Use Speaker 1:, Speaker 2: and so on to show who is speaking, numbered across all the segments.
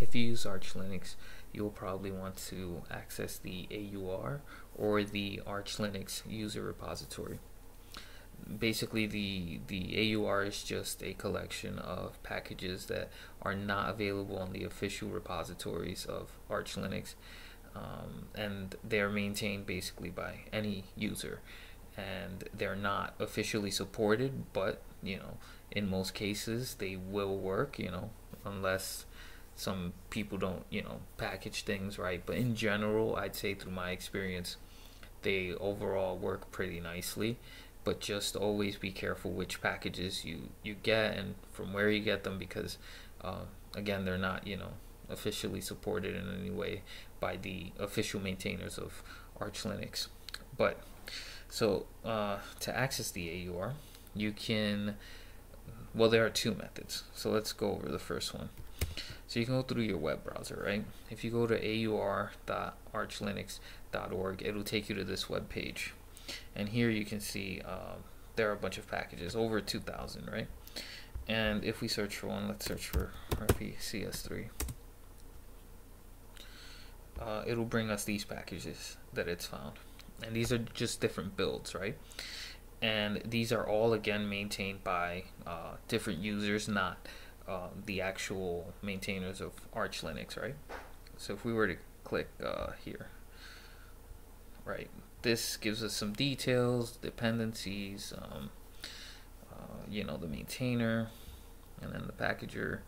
Speaker 1: if you use Arch Linux, you'll probably want to access the AUR or the Arch Linux user repository. Basically, the, the AUR is just a collection of packages that are not available on the official repositories of Arch Linux. Um, and they're maintained basically by any user and they're not officially supported but you know in most cases they will work you know unless some people don't you know package things right but in general i'd say through my experience they overall work pretty nicely but just always be careful which packages you you get and from where you get them because uh, again they're not you know officially supported in any way by the official maintainers of arch linux but so uh, to access the AUR, you can, well, there are two methods. So let's go over the first one. So you can go through your web browser, right? If you go to aur.archlinux.org, it'll take you to this web page. And here you can see uh, there are a bunch of packages, over 2,000, right? And if we search for one, let's search for RPCS3. Uh, it'll bring us these packages that it's found and these are just different builds right and these are all again maintained by uh, different users not uh, the actual maintainers of Arch Linux right so if we were to click uh, here right this gives us some details dependencies um, uh, you know the maintainer and then the packager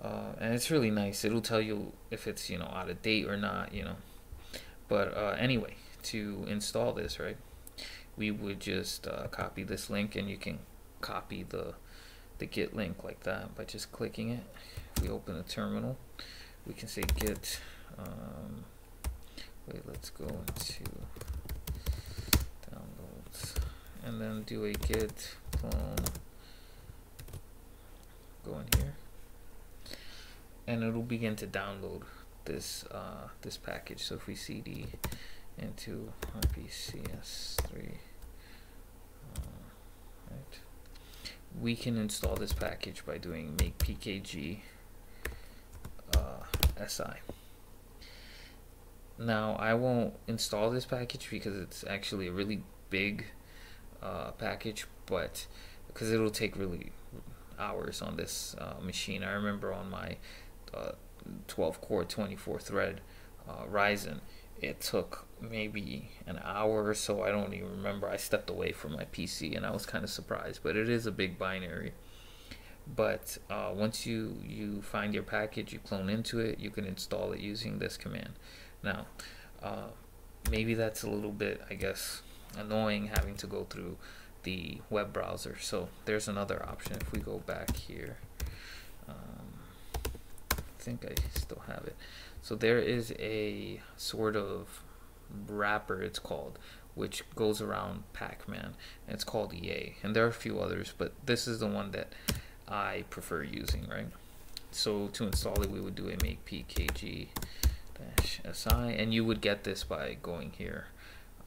Speaker 1: uh, and it's really nice it'll tell you if it's you know out of date or not you know but uh, anyway to install this, right? We would just uh, copy this link and you can copy the the git link like that by just clicking it. If we open a terminal, we can say git um, wait, let's go into downloads and then do a git clone go in here and it'll begin to download this uh, this package so if we cd into RPCS3. Uh, right. We can install this package by doing makepkg uh, si. Now I won't install this package because it's actually a really big uh, package, but because it'll take really hours on this uh, machine. I remember on my uh, 12 core 24 thread uh, Ryzen, it took maybe an hour or so. I don't even remember. I stepped away from my PC and I was kind of surprised, but it is a big binary. But uh, once you, you find your package, you clone into it, you can install it using this command. Now, uh, maybe that's a little bit, I guess, annoying having to go through the web browser. So there's another option. If we go back here, I think I still have it. So there is a sort of wrapper, it's called, which goes around Pacman. It's called Yay. And there are a few others, but this is the one that I prefer using, right? So to install it, we would do a makepkg si, and you would get this by going here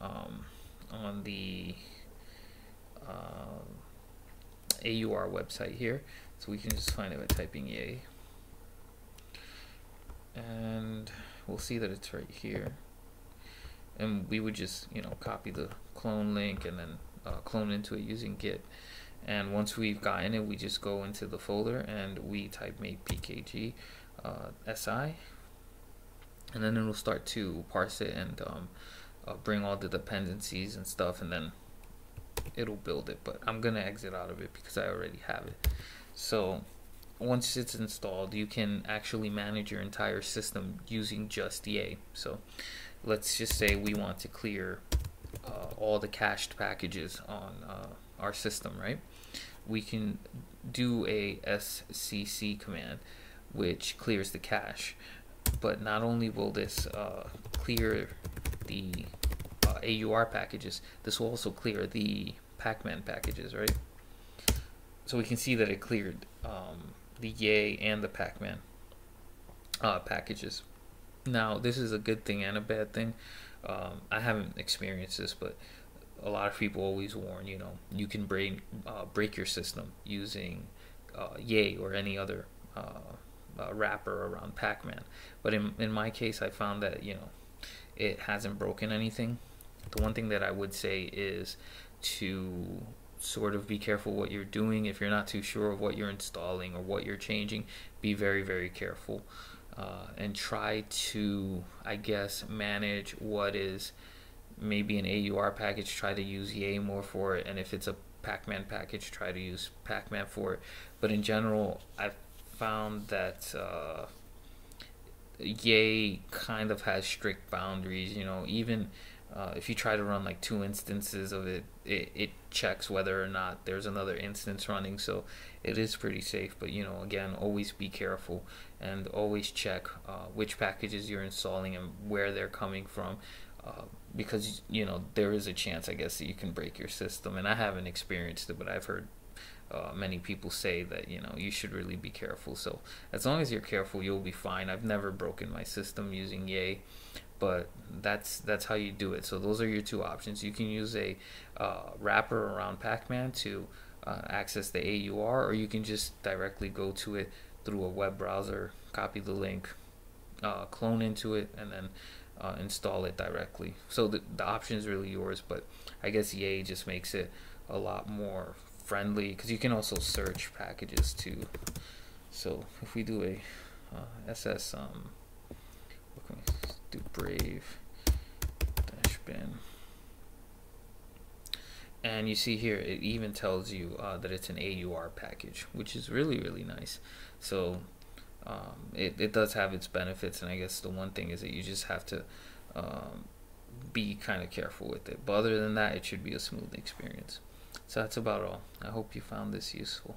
Speaker 1: um, on the uh, AUR website here. So we can just find it by typing Yay and we'll see that it's right here. And we would just you know copy the clone link and then uh, clone into it using git. And once we've gotten it we just go into the folder and we type makepkg uh, si and then it'll start to parse it and um, uh, bring all the dependencies and stuff and then it'll build it. But I'm gonna exit out of it because I already have it. So once it's installed, you can actually manage your entire system using just Yay. So let's just say we want to clear uh, all the cached packages on uh, our system, right? We can do a scc command which clears the cache. But not only will this uh, clear the uh, AUR packages, this will also clear the Pacman packages, right? So we can see that it cleared um, the Yay and the Pacman uh, packages. Now, this is a good thing and a bad thing. Um, I haven't experienced this, but a lot of people always warn, you know, you can break uh, break your system using uh, Yay or any other uh, uh, wrapper around Pacman. But in in my case, I found that you know it hasn't broken anything. The one thing that I would say is to sort of be careful what you're doing. If you're not too sure of what you're installing or what you're changing, be very, very careful. Uh, and try to, I guess, manage what is maybe an AUR package, try to use Yay more for it. And if it's a Pacman package, try to use Pacman for it. But in general, I've found that uh, Yay kind of has strict boundaries. You know, even uh, if you try to run like two instances of it, it, it checks whether or not there's another instance running. So it is pretty safe. But you know, again, always be careful and always check uh, which packages you're installing and where they're coming from. Uh, because you know there is a chance, I guess, that you can break your system, and I haven't experienced it, but I've heard uh, many people say that you know you should really be careful. So as long as you're careful, you'll be fine. I've never broken my system using Yay, but that's that's how you do it. So those are your two options. You can use a uh, wrapper around Pacman to uh, access the AUR, or you can just directly go to it through a web browser, copy the link, uh, clone into it, and then uh, install it directly. So the, the option is really yours, but I guess Yay just makes it a lot more friendly because you can also search packages too. So if we do a uh, SS, um, can we do? Brave dash bin. And you see here, it even tells you uh, that it's an AUR package, which is really, really nice. So um, it, it does have its benefits, and I guess the one thing is that you just have to um, be kind of careful with it. But other than that, it should be a smooth experience. So that's about all. I hope you found this useful.